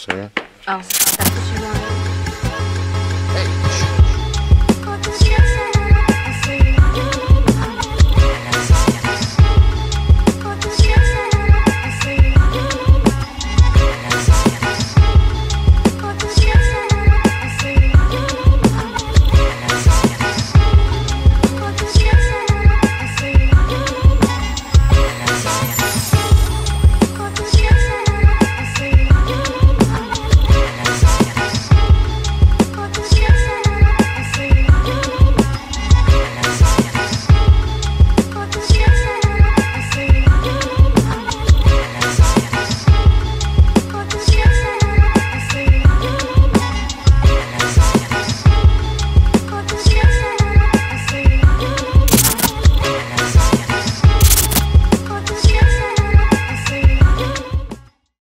谁啊？哦，好的，不。